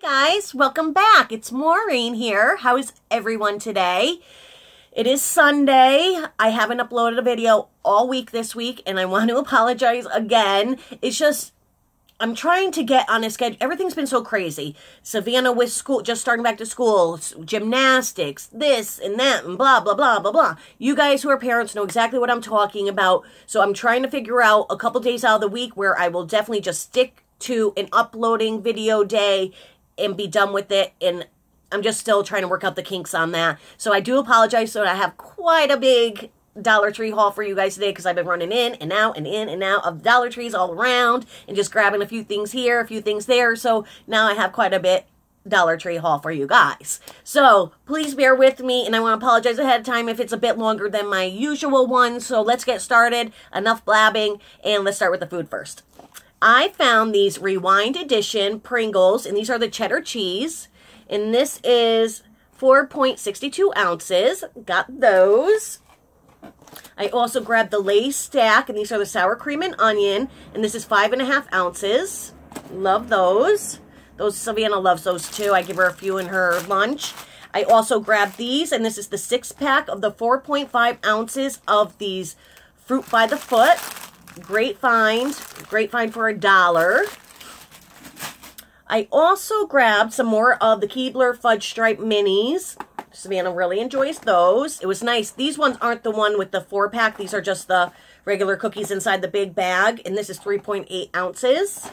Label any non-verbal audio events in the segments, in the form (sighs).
guys, welcome back. It's Maureen here. How is everyone today? It is Sunday. I haven't uploaded a video all week this week, and I want to (laughs) apologize again. It's just, I'm trying to get on a schedule. Everything's been so crazy. Savannah with school, just starting back to school, gymnastics, this and that, and blah, blah, blah, blah, blah. You guys who are parents know exactly what I'm talking about. So I'm trying to figure out a couple days out of the week where I will definitely just stick to an uploading video day and be done with it. And I'm just still trying to work out the kinks on that. So I do apologize. So I have quite a big Dollar Tree haul for you guys today because I've been running in and out and in and out of Dollar Trees all around and just grabbing a few things here, a few things there. So now I have quite a bit Dollar Tree haul for you guys. So please bear with me and I want to apologize ahead of time if it's a bit longer than my usual one. So let's get started. Enough blabbing and let's start with the food first. I found these Rewind Edition Pringles, and these are the cheddar cheese. And this is 4.62 ounces. Got those. I also grabbed the Lay's stack, and these are the sour cream and onion. And this is five and a half ounces. Love those. Those, Savannah loves those too. I give her a few in her lunch. I also grabbed these, and this is the six pack of the 4.5 ounces of these Fruit by the Foot. Great find. Great find for a dollar. I also grabbed some more of the Keebler Fudge Stripe Minis. Savannah really enjoys those. It was nice. These ones aren't the one with the four pack. These are just the regular cookies inside the big bag. And this is 3.8 ounces.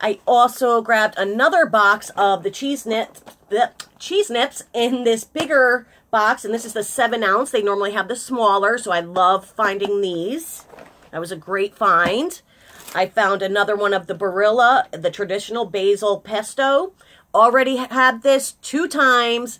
I also grabbed another box of the cheese nips, the cheese nips in this bigger box. And this is the 7 ounce. They normally have the smaller. So I love finding these. That was a great find. I found another one of the Barilla, the traditional basil pesto. Already had this two times.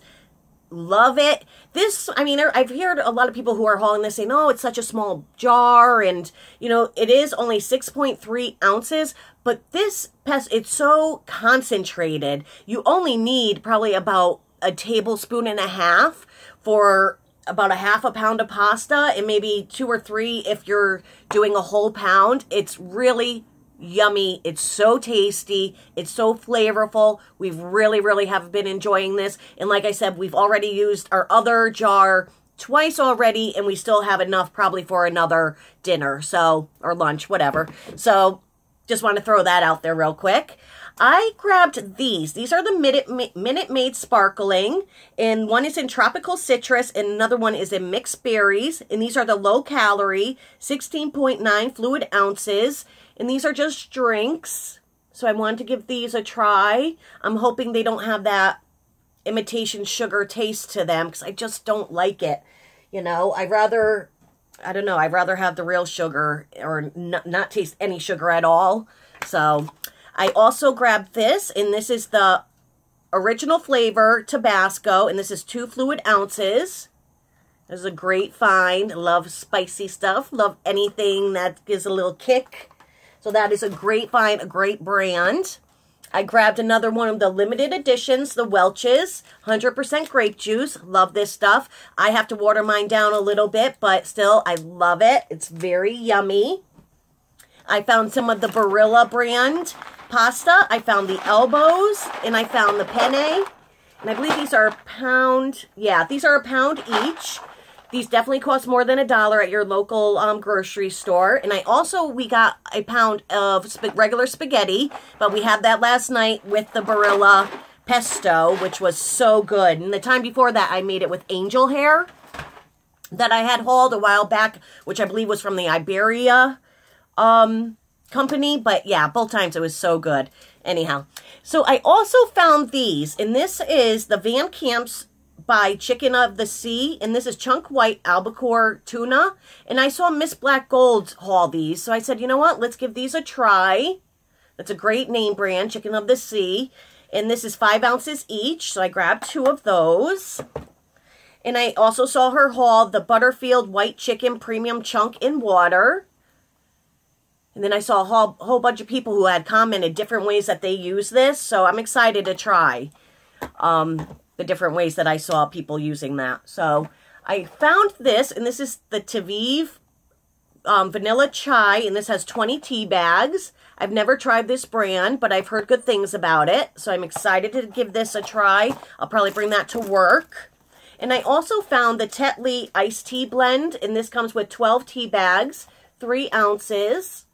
Love it. This, I mean, I've heard a lot of people who are hauling this saying, oh, it's such a small jar. And, you know, it is only 6.3 ounces. But this pest, it's so concentrated. You only need probably about a tablespoon and a half for about a half a pound of pasta and maybe two or three if you're doing a whole pound. It's really yummy. It's so tasty. It's so flavorful. We've really, really have been enjoying this. And like I said, we've already used our other jar twice already and we still have enough probably for another dinner. So, or lunch, whatever. So just want to throw that out there real quick. I grabbed these. These are the Minute, Minute Maid Sparkling, and one is in Tropical Citrus, and another one is in Mixed Berries, and these are the low calorie, 16.9 fluid ounces, and these are just drinks, so I wanted to give these a try. I'm hoping they don't have that imitation sugar taste to them, because I just don't like it. You know, I'd rather, I don't know, I'd rather have the real sugar, or not taste any sugar at all, so... I also grabbed this, and this is the original flavor Tabasco, and this is two fluid ounces. This is a great find. Love spicy stuff. Love anything that gives a little kick. So that is a great find, a great brand. I grabbed another one of the limited editions, the Welch's, 100% grape juice. Love this stuff. I have to water mine down a little bit, but still, I love it. It's very yummy. I found some of the Barilla brand pasta. I found the elbows and I found the penne. And I believe these are a pound. Yeah, these are a pound each. These definitely cost more than a dollar at your local um, grocery store. And I also, we got a pound of sp regular spaghetti, but we had that last night with the Barilla pesto, which was so good. And the time before that, I made it with angel hair that I had hauled a while back, which I believe was from the Iberia um, company. But yeah, both times it was so good. Anyhow, so I also found these, and this is the Van Camps by Chicken of the Sea, and this is Chunk White Albacore Tuna. And I saw Miss Black Gold haul these, so I said, you know what, let's give these a try. That's a great name brand, Chicken of the Sea. And this is five ounces each, so I grabbed two of those. And I also saw her haul the Butterfield White Chicken Premium Chunk in Water. And then I saw a whole, whole bunch of people who had commented different ways that they use this. So I'm excited to try um, the different ways that I saw people using that. So I found this, and this is the Taviv um, Vanilla Chai, and this has 20 tea bags. I've never tried this brand, but I've heard good things about it. So I'm excited to give this a try. I'll probably bring that to work. And I also found the Tetley iced tea blend, and this comes with 12 tea bags, 3 ounces.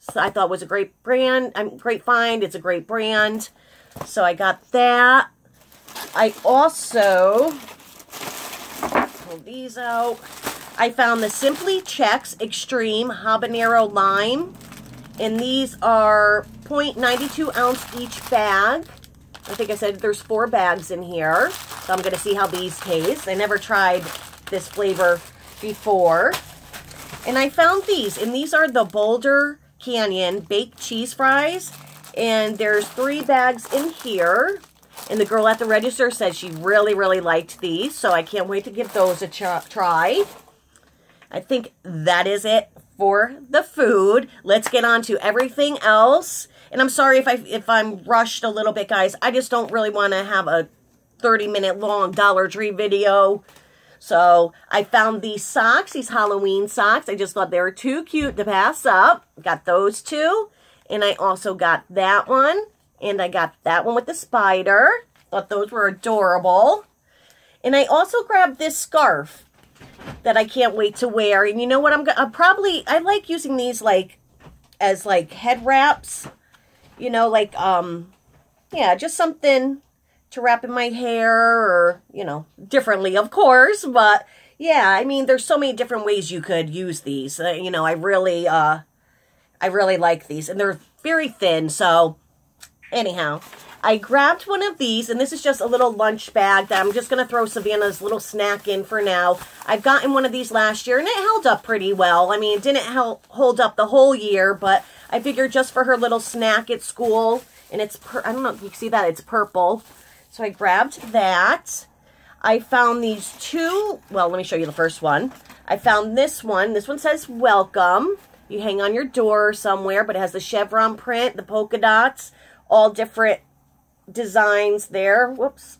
So I thought was a great brand, I'm great find. It's a great brand. So I got that. I also pull these out. I found the Simply Chex Extreme Habanero Lime. And these are 0.92 ounce each bag. I think I said there's four bags in here. So I'm going to see how these taste. I never tried this flavor before. And I found these. And these are the Boulder Canyon Baked Cheese Fries. And there's three bags in here. And the girl at the register said she really, really liked these. So I can't wait to give those a try. I think that is it for the food. Let's get on to everything else. And I'm sorry if I if I'm rushed a little bit, guys. I just don't really want to have a 30 minute long Dollar Tree video. So I found these socks, these Halloween socks. I just thought they were too cute to pass up. Got those two. And I also got that one. And I got that one with the spider. Thought those were adorable. And I also grabbed this scarf that I can't wait to wear. And you know what? I'm, I'm probably, I like using these like, as like head wraps. You know, like, um, yeah, just something to wrap in my hair or, you know, differently, of course. But yeah, I mean, there's so many different ways you could use these. Uh, you know, I really, uh, I really like these. And they're very thin. So anyhow, I grabbed one of these, and this is just a little lunch bag that I'm just going to throw Savannah's little snack in for now. I've gotten one of these last year, and it held up pretty well. I mean, it didn't hold up the whole year, but I figured just for her little snack at school, and it's, I don't know if you can see that, it's purple. So I grabbed that. I found these two, well, let me show you the first one. I found this one. This one says welcome. You hang on your door somewhere, but it has the chevron print, the polka dots, all different designs there. Whoops.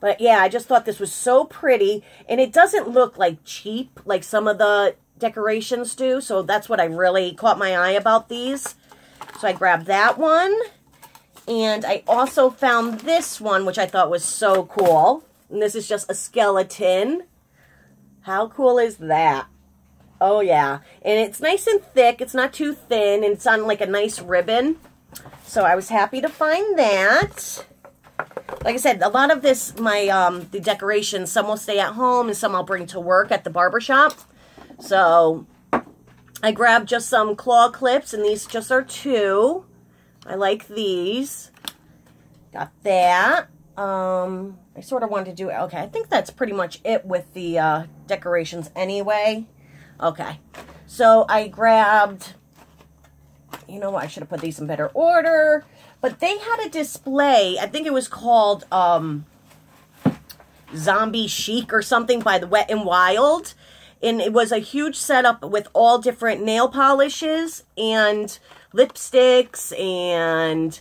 But yeah, I just thought this was so pretty. And it doesn't look like cheap like some of the decorations do. So that's what I really caught my eye about these. So I grabbed that one. And I also found this one, which I thought was so cool. And this is just a skeleton. How cool is that? Oh, yeah. And it's nice and thick. It's not too thin. And it's on like a nice ribbon. So I was happy to find that. Like I said, a lot of this, my um, the decorations, some will stay at home and some I'll bring to work at the barbershop. So I grabbed just some claw clips and these just are two. I like these. Got that. Um, I sort of wanted to do, okay, I think that's pretty much it with the uh, decorations anyway. Okay, so I grabbed you know what, I should have put these in better order. But they had a display, I think it was called um, Zombie Chic or something by the Wet and Wild. And it was a huge setup with all different nail polishes and lipsticks and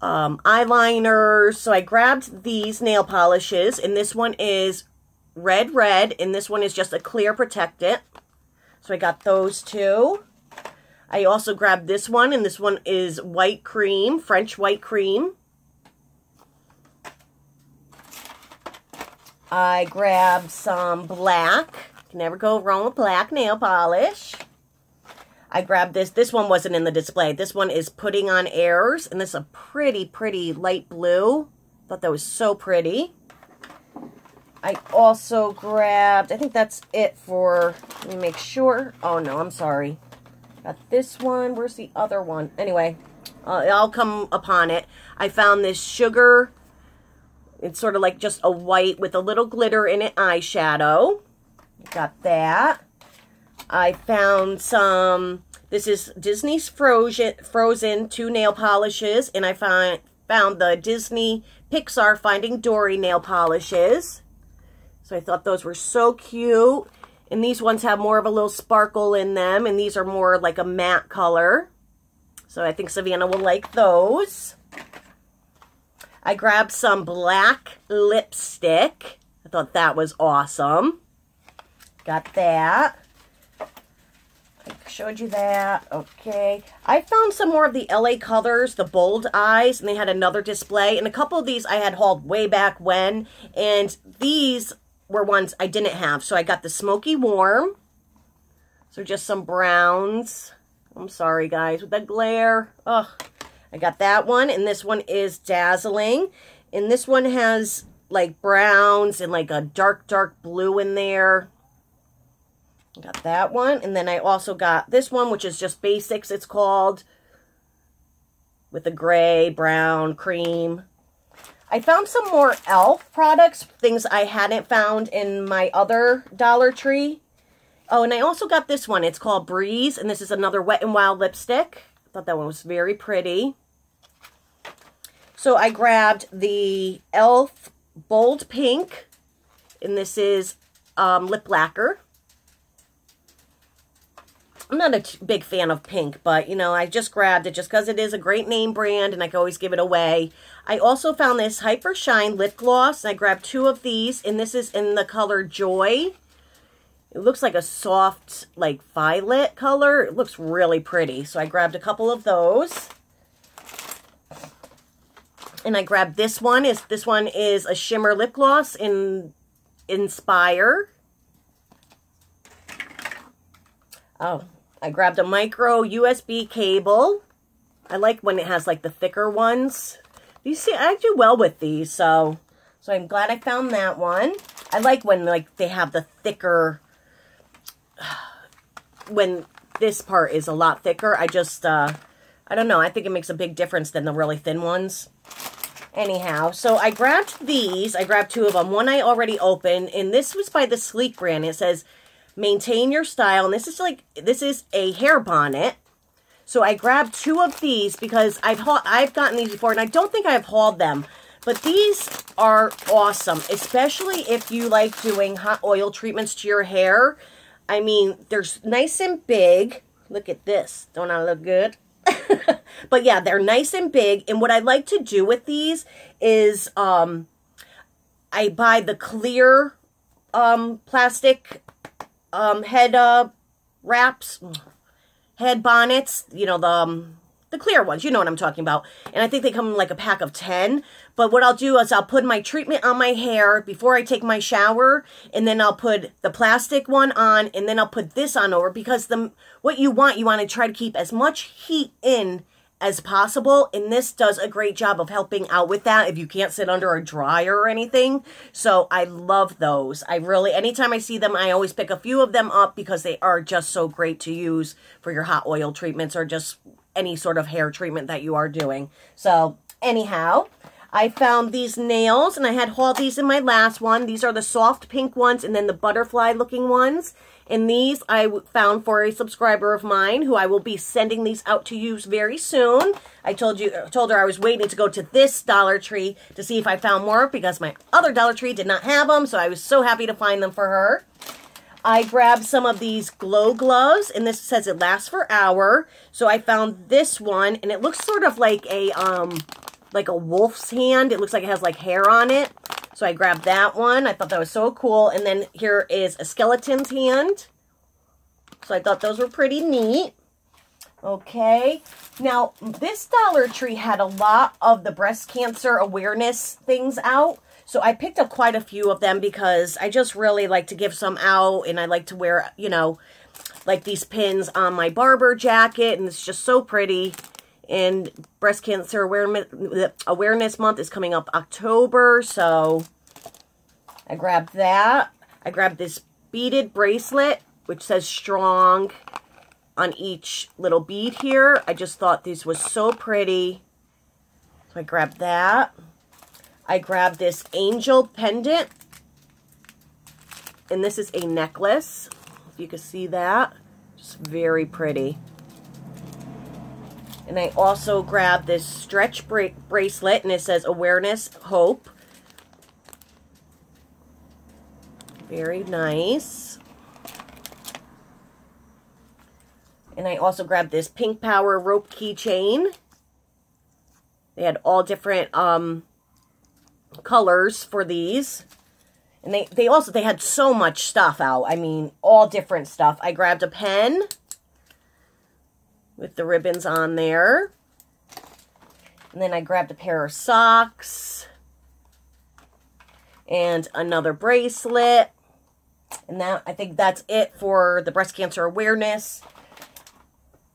um, eyeliners. So I grabbed these nail polishes, and this one is red, red, and this one is just a clear protectant. So I got those two. I also grabbed this one, and this one is white cream, French white cream. I grabbed some black. Can never go wrong with black nail polish. I grabbed this. This one wasn't in the display. This one is Putting on Airs, and this is a pretty, pretty light blue. Thought that was so pretty. I also grabbed, I think that's it for, let me make sure. Oh, no, I'm sorry. Got this one. Where's the other one? Anyway, uh, I'll come upon it. I found this sugar. It's sort of like just a white with a little glitter in it eyeshadow. Got that. I found some, this is Disney's Frozen, Frozen two nail polishes. And I find, found the Disney Pixar Finding Dory nail polishes. So I thought those were so cute. And these ones have more of a little sparkle in them. And these are more like a matte color. So I think Savannah will like those. I grabbed some black lipstick. I thought that was awesome. Got that. I showed you that. Okay. I found some more of the LA Colors, the bold eyes, and they had another display. And a couple of these I had hauled way back when. And these were ones I didn't have. So I got the Smoky Warm. So just some browns. I'm sorry, guys, with that glare. Ugh. I got that one. And this one is Dazzling. And this one has like browns and like a dark, dark blue in there. Got that one. And then I also got this one, which is just basics, it's called. With the gray, brown, cream. I found some more e.l.f. products, things I hadn't found in my other Dollar Tree. Oh, and I also got this one. It's called Breeze, and this is another Wet n Wild lipstick. I thought that one was very pretty. So I grabbed the e.l.f. Bold Pink, and this is um, lip lacquer. I'm not a big fan of pink, but, you know, I just grabbed it just because it is a great name brand and I can always give it away. I also found this Hyper Shine lip gloss. and I grabbed two of these, and this is in the color Joy. It looks like a soft, like, violet color. It looks really pretty. So I grabbed a couple of those. And I grabbed this one. Is This one is a shimmer lip gloss in Inspire. Oh, I grabbed a micro USB cable. I like when it has like the thicker ones. These see, I do well with these, so so I'm glad I found that one. I like when like they have the thicker, (sighs) when this part is a lot thicker. I just, uh, I don't know. I think it makes a big difference than the really thin ones. Anyhow, so I grabbed these. I grabbed two of them. One I already opened, and this was by the Sleek brand. It says maintain your style. And this is like, this is a hair bonnet. So I grabbed two of these because I've I've gotten these before and I don't think I've hauled them. But these are awesome, especially if you like doing hot oil treatments to your hair. I mean, they're nice and big. Look at this. Don't I look good? (laughs) but yeah, they're nice and big. And what I like to do with these is um, I buy the clear um, plastic um, head uh, wraps, head bonnets, you know, the, um, the clear ones. You know what I'm talking about. And I think they come in like a pack of 10. But what I'll do is I'll put my treatment on my hair before I take my shower. And then I'll put the plastic one on. And then I'll put this on over. Because the what you want, you want to try to keep as much heat in as possible. And this does a great job of helping out with that if you can't sit under a dryer or anything. So I love those. I really, anytime I see them, I always pick a few of them up because they are just so great to use for your hot oil treatments or just any sort of hair treatment that you are doing. So anyhow, I found these nails, and I had hauled these in my last one. These are the soft pink ones, and then the butterfly looking ones. And these I found for a subscriber of mine who I will be sending these out to you very soon. I told you told her I was waiting to go to this Dollar Tree to see if I found more because my other Dollar Tree did not have them. So I was so happy to find them for her. I grabbed some of these glow gloves, and this says it lasts for hour. So I found this one, and it looks sort of like a um like a wolf's hand. It looks like it has like hair on it. So I grabbed that one. I thought that was so cool. And then here is a skeleton's hand. So I thought those were pretty neat. Okay. Now, this Dollar Tree had a lot of the breast cancer awareness things out. So I picked up quite a few of them because I just really like to give some out. And I like to wear, you know, like these pins on my barber jacket. And it's just so pretty and breast cancer awareness awareness month is coming up October so I grabbed that. I grabbed this beaded bracelet which says strong on each little bead here. I just thought this was so pretty. So I grabbed that. I grabbed this angel pendant. And this is a necklace. If you can see that just very pretty and I also grabbed this stretch bra bracelet, and it says Awareness Hope. Very nice. And I also grabbed this Pink Power rope keychain. They had all different um, colors for these. And they, they also, they had so much stuff out. I mean, all different stuff. I grabbed a pen. With the ribbons on there. And then I grabbed a pair of socks and another bracelet. And that I think that's it for the breast cancer awareness.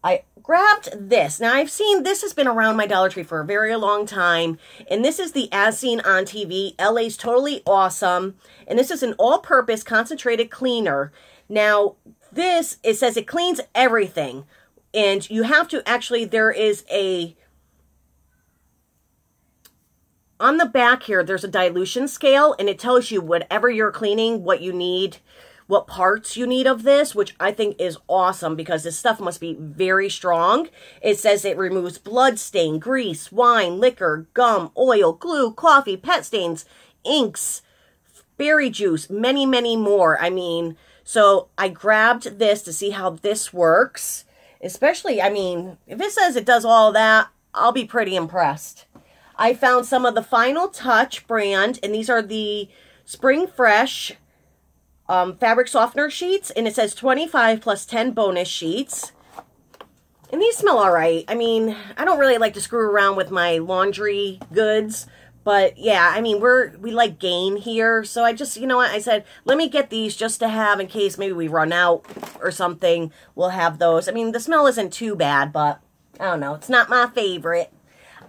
I grabbed this. Now, I've seen this has been around my Dollar Tree for a very long time. And this is the As Seen on TV. LA's Totally Awesome. And this is an all-purpose concentrated cleaner. Now, this, it says it cleans everything. And you have to actually, there is a, on the back here, there's a dilution scale. And it tells you whatever you're cleaning, what you need what parts you need of this, which I think is awesome because this stuff must be very strong. It says it removes blood stain, grease, wine, liquor, gum, oil, glue, coffee, pet stains, inks, berry juice, many, many more. I mean, so I grabbed this to see how this works. Especially, I mean, if it says it does all that, I'll be pretty impressed. I found some of the Final Touch brand, and these are the Spring Fresh um, fabric softener sheets, and it says 25 plus 10 bonus sheets. And these smell all right. I mean, I don't really like to screw around with my laundry goods, but yeah, I mean, we're, we like Gain here. So I just, you know what, I said, let me get these just to have in case maybe we run out or something. We'll have those. I mean, the smell isn't too bad, but I don't know. It's not my favorite.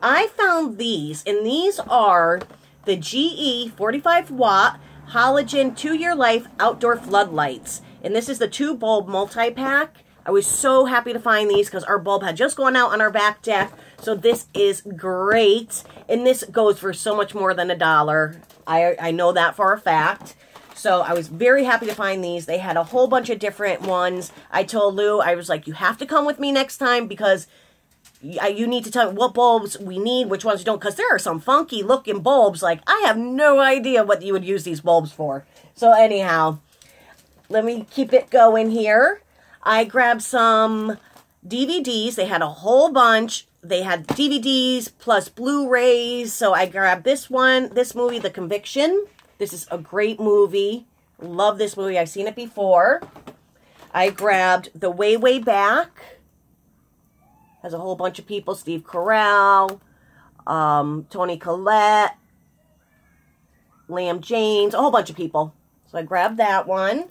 I found these, and these are the GE 45 watt halogen two-year life outdoor floodlights. And this is the two bulb multi-pack. I was so happy to find these because our bulb had just gone out on our back deck. So this is great. And this goes for so much more than a dollar. I, I know that for a fact. So I was very happy to find these. They had a whole bunch of different ones. I told Lou, I was like, you have to come with me next time because you need to tell me what bulbs we need, which ones you don't, because there are some funky looking bulbs. Like, I have no idea what you would use these bulbs for. So anyhow, let me keep it going here. I grabbed some DVDs. They had a whole bunch. They had DVDs plus Blu-rays. So I grabbed this one, this movie, The Conviction. This is a great movie. Love this movie. I've seen it before. I grabbed The Way, Way Back. Has a whole bunch of people. Steve Carell, um, Toni Collette, Liam James, a whole bunch of people. So I grabbed that one.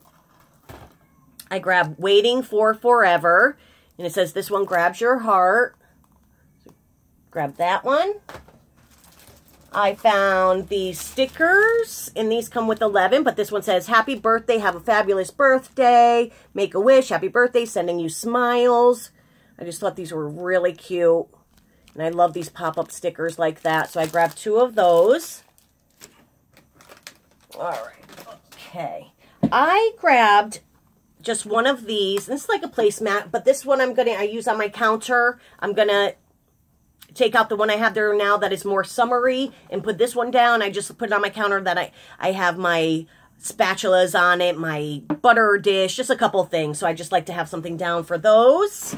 I grabbed Waiting for Forever. And it says this one grabs your heart. So grab that one. I found these stickers, and these come with 11, but this one says, Happy birthday, have a fabulous birthday, make a wish, happy birthday, sending you smiles. I just thought these were really cute. And I love these pop-up stickers like that. So I grabbed two of those. All right. Okay. I grabbed just one of these. This is like a placemat, but this one I'm going to, I use on my counter. I'm going to take out the one I have there now that is more summery and put this one down. I just put it on my counter that I, I have my spatulas on it, my butter dish, just a couple things. So I just like to have something down for those.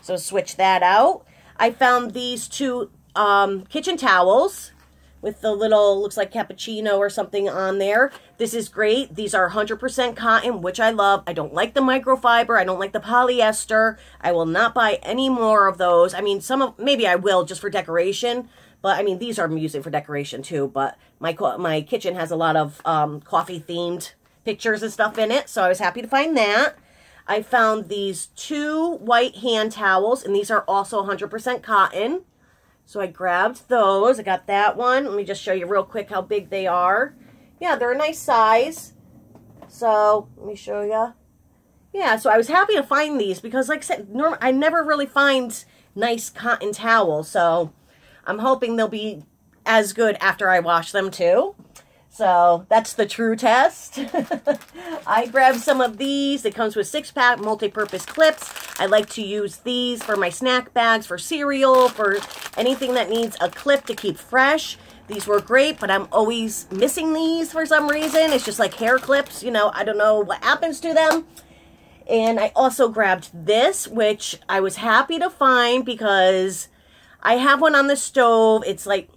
So switch that out. I found these two um, kitchen towels with the little, looks like cappuccino or something on there. This is great. These are 100% cotton, which I love. I don't like the microfiber. I don't like the polyester. I will not buy any more of those. I mean, some of, maybe I will just for decoration. But, I mean, these are using for decoration, too. But my my kitchen has a lot of um, coffee-themed pictures and stuff in it. So I was happy to find that. I found these two white hand towels, and these are also 100% cotton. So I grabbed those. I got that one. Let me just show you real quick how big they are. Yeah, they're a nice size. So, let me show you. Yeah, so I was happy to find these because, like I said, norm I never really find nice cotton towels. So, I'm hoping they'll be as good after I wash them, too. So that's the true test. (laughs) I grabbed some of these. It comes with six pack multi-purpose clips. I like to use these for my snack bags, for cereal, for anything that needs a clip to keep fresh. These were great, but I'm always missing these for some reason. It's just like hair clips, you know, I don't know what happens to them. And I also grabbed this, which I was happy to find because I have one on the stove. It's like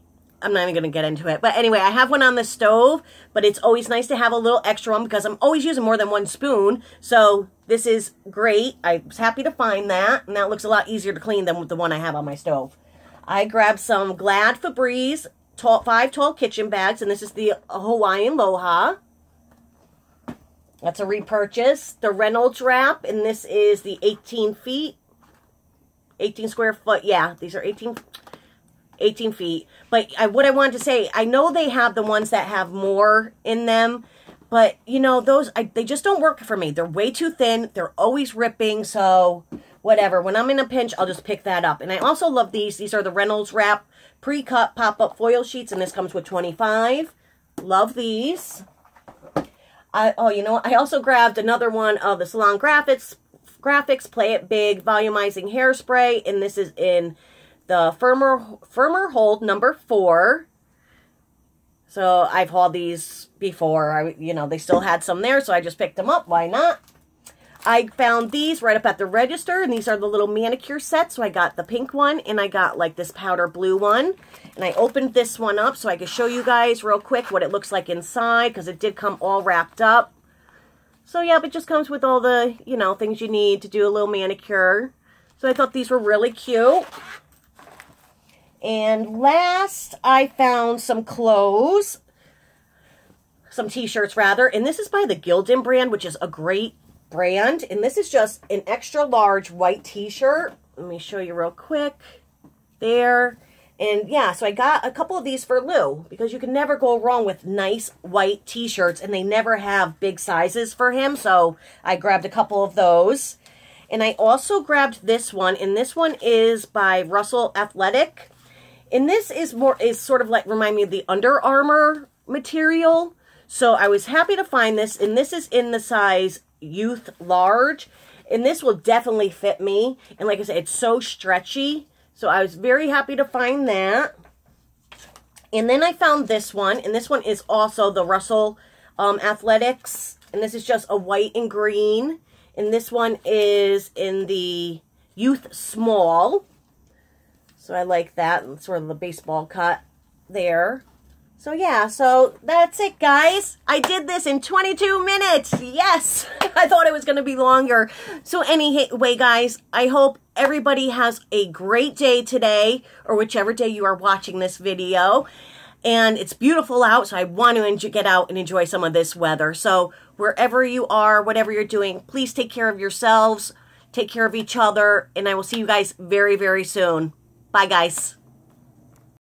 I'm not even going to get into it. But anyway, I have one on the stove, but it's always nice to have a little extra one because I'm always using more than one spoon. So this is great. I was happy to find that. And that looks a lot easier to clean than with the one I have on my stove. I grabbed some Glad Febreze tall, five tall kitchen bags, and this is the Hawaiian Aloha. That's a repurchase. The Reynolds wrap, and this is the 18 feet. 18 square foot. Yeah, these are 18, 18 feet. But I, what I wanted to say, I know they have the ones that have more in them, but you know, those, I, they just don't work for me. They're way too thin. They're always ripping. So whatever. When I'm in a pinch, I'll just pick that up. And I also love these. These are the Reynolds Wrap pre-cut pop-up foil sheets, and this comes with 25. Love these. I, oh, you know, I also grabbed another one of the Salon Grafix, Grafix Play It Big Volumizing Hairspray, and this is in the firmer, firmer hold number four. So I've hauled these before. I, you know, they still had some there, so I just picked them up. Why not? I found these right up at the register, and these are the little manicure sets. So I got the pink one, and I got like this powder blue one. And I opened this one up so I could show you guys real quick what it looks like inside, because it did come all wrapped up. So yeah, it just comes with all the, you know, things you need to do a little manicure. So I thought these were really cute. And last, I found some clothes some t-shirts rather and this is by the Gildan brand which is a great brand. And this is just an extra large white t-shirt. Let me show you real quick. There. And yeah, so I got a couple of these for Lou because you can never go wrong with nice white t-shirts and they never have big sizes for him. So I grabbed a couple of those. And I also grabbed this one and this one is by Russell Athletic. And this is more, is sort of like, remind me of the Under Armour material. So I was happy to find this and this is in the size youth large. And this will definitely fit me. And like I said, it's so stretchy. So I was very happy to find that. And then I found this one. And this one is also the Russell um, Athletics. And this is just a white and green. And this one is in the youth small. So I like that. And sort of the baseball cut there. So yeah, so that's it guys. I did this in 22 minutes. Yes, (laughs) I thought it was going to be longer. So anyway guys, I hope everybody has a great day today or whichever day you are watching this video. And it's beautiful out, so I want to get out and enjoy some of this weather. So wherever you are, whatever you're doing, please take care of yourselves, take care of each other, and I will see you guys very, very soon. Bye guys.